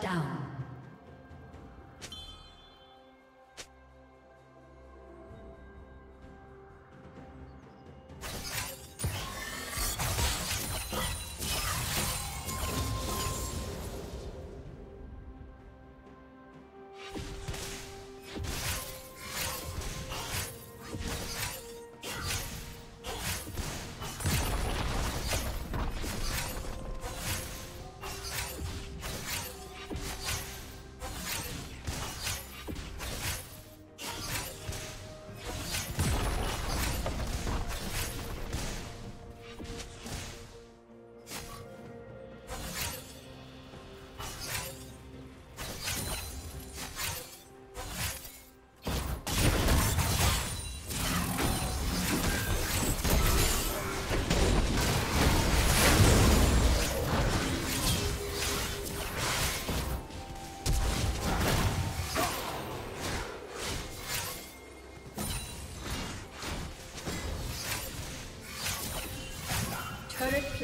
Down.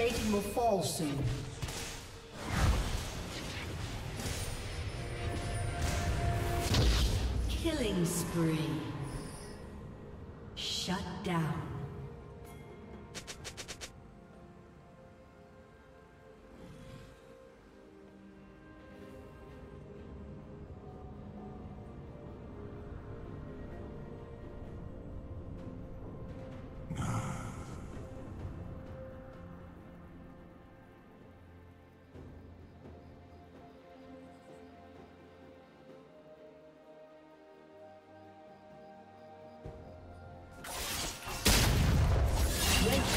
Plating will fall soon. Killing spree. Shut down.